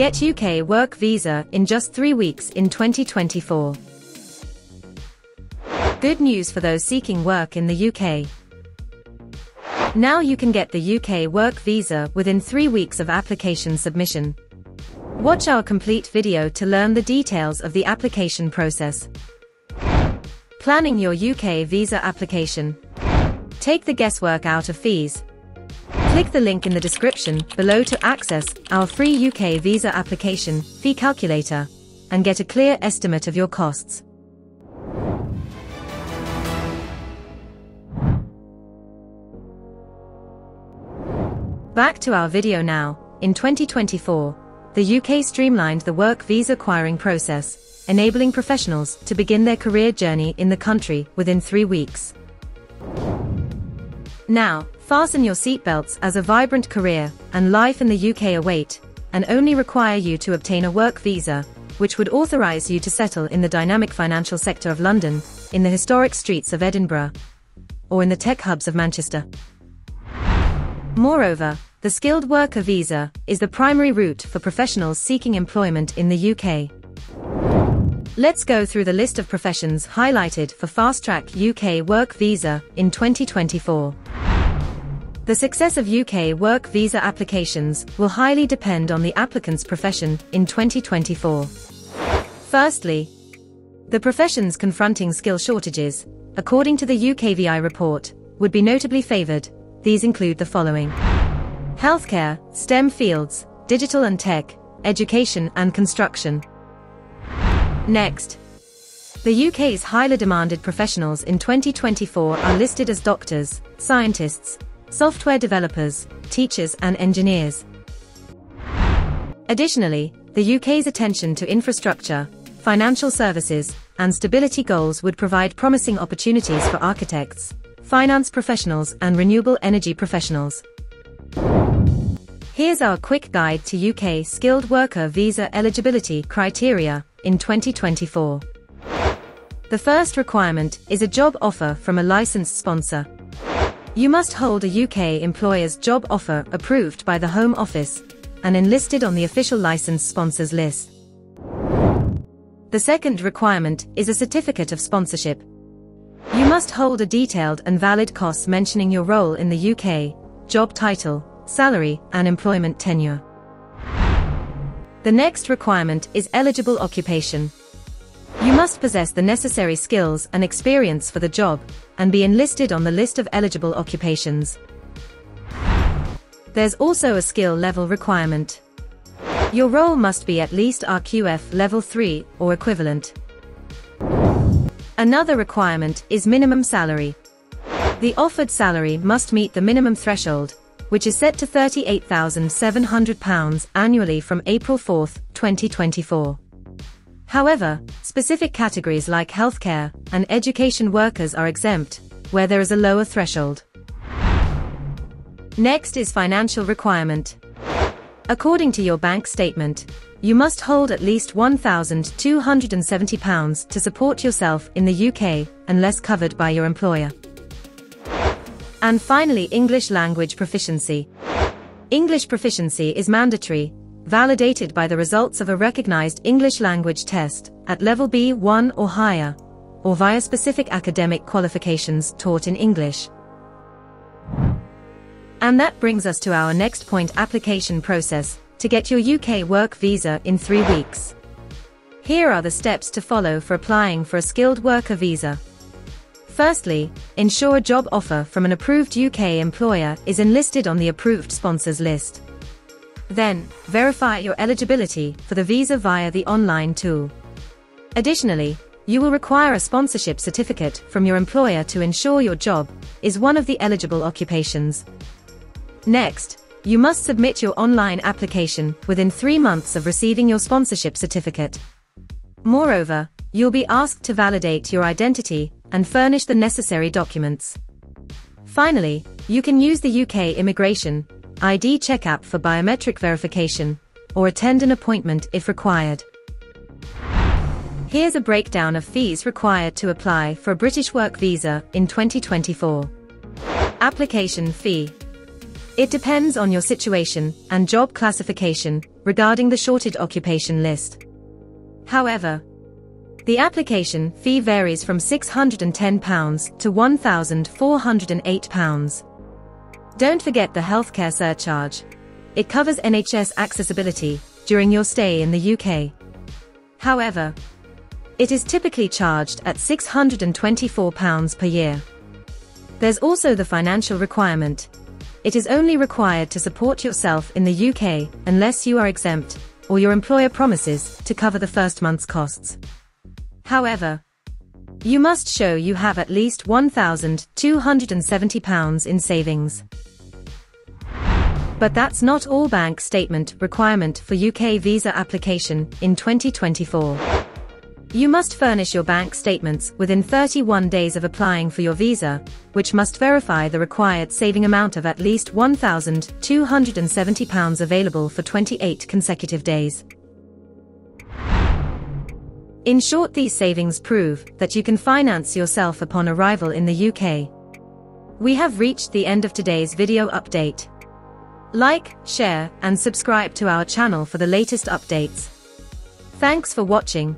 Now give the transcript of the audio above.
Get UK work visa in just three weeks in 2024. Good news for those seeking work in the UK. Now you can get the UK work visa within three weeks of application submission. Watch our complete video to learn the details of the application process. Planning your UK visa application. Take the guesswork out of fees. Click the link in the description below to access our free UK visa application fee calculator and get a clear estimate of your costs. Back to our video now. In 2024, the UK streamlined the work visa acquiring process, enabling professionals to begin their career journey in the country within three weeks. Now, fasten your seatbelts as a vibrant career and life in the UK await, and only require you to obtain a work visa, which would authorise you to settle in the dynamic financial sector of London, in the historic streets of Edinburgh, or in the tech hubs of Manchester. Moreover, the skilled worker visa is the primary route for professionals seeking employment in the UK. Let's go through the list of professions highlighted for Fast Track UK Work Visa in 2024. The success of UK work visa applications will highly depend on the applicant's profession in 2024. Firstly, the professions confronting skill shortages, according to the UKVI report, would be notably favoured. These include the following healthcare, STEM fields, digital and tech, education and construction. Next, the UK's highly demanded professionals in 2024 are listed as doctors, scientists, software developers, teachers and engineers. Additionally, the UK's attention to infrastructure, financial services, and stability goals would provide promising opportunities for architects, finance professionals and renewable energy professionals. Here's our quick guide to UK skilled worker visa eligibility criteria in 2024. The first requirement is a job offer from a licensed sponsor. You must hold a UK employer's job offer approved by the Home Office and enlisted on the official licensed sponsors list. The second requirement is a certificate of sponsorship. You must hold a detailed and valid CoS mentioning your role in the UK, job title, salary, and employment tenure. The next requirement is eligible occupation. You must possess the necessary skills and experience for the job, and be enlisted on the list of eligible occupations. There's also a skill level requirement. Your role must be at least RQF level 3 or equivalent. Another requirement is minimum salary. The offered salary must meet the minimum threshold, which is set to £38,700 annually from April 4, 2024. However, specific categories like healthcare and education workers are exempt, where there is a lower threshold. Next is financial requirement. According to your bank statement, you must hold at least £1,270 to support yourself in the UK, unless covered by your employer. And finally English language proficiency. English proficiency is mandatory, validated by the results of a recognized English language test at level B1 or higher, or via specific academic qualifications taught in English. And that brings us to our next point application process to get your UK work visa in three weeks. Here are the steps to follow for applying for a skilled worker visa. Firstly, ensure a job offer from an approved UK employer is enlisted on the approved sponsors list. Then, verify your eligibility for the visa via the online tool. Additionally, you will require a sponsorship certificate from your employer to ensure your job is one of the eligible occupations. Next, you must submit your online application within three months of receiving your sponsorship certificate. Moreover, you'll be asked to validate your identity and furnish the necessary documents. Finally, you can use the UK Immigration ID check app for biometric verification, or attend an appointment if required. Here's a breakdown of fees required to apply for a British work visa in 2024. Application fee. It depends on your situation and job classification, regarding the shorted occupation list. However, the application fee varies from £610 to £1,408. Don't forget the healthcare surcharge. It covers NHS accessibility during your stay in the UK. However, it is typically charged at £624 per year. There's also the financial requirement. It is only required to support yourself in the UK unless you are exempt or your employer promises to cover the first month's costs. However, you must show you have at least £1,270 in savings. But that's not all bank statement requirement for UK visa application in 2024. You must furnish your bank statements within 31 days of applying for your visa, which must verify the required saving amount of at least £1,270 available for 28 consecutive days. In short these savings prove that you can finance yourself upon arrival in the UK. We have reached the end of today's video update. Like, share, and subscribe to our channel for the latest updates. Thanks for watching.